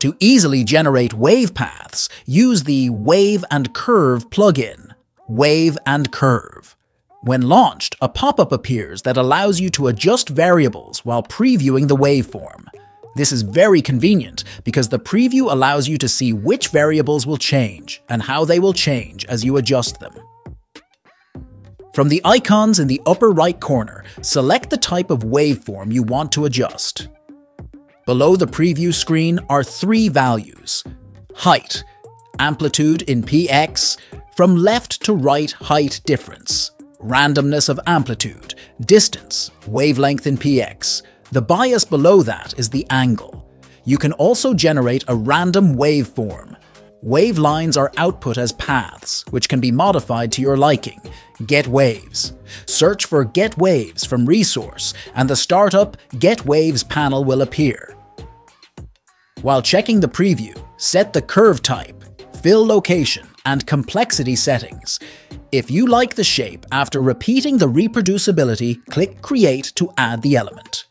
To easily generate wave paths, use the Wave and Curve plugin. Wave and Curve. When launched, a pop-up appears that allows you to adjust variables while previewing the waveform. This is very convenient because the preview allows you to see which variables will change and how they will change as you adjust them. From the icons in the upper right corner, select the type of waveform you want to adjust. Below the preview screen are three values. Height, amplitude in px, from left to right height difference, randomness of amplitude, distance, wavelength in px. The bias below that is the angle. You can also generate a random waveform. Wave lines are output as paths, which can be modified to your liking. Get Waves. Search for Get Waves from Resource, and the startup Get Waves panel will appear. While checking the preview, set the curve type, fill location, and complexity settings. If you like the shape after repeating the reproducibility, click Create to add the element.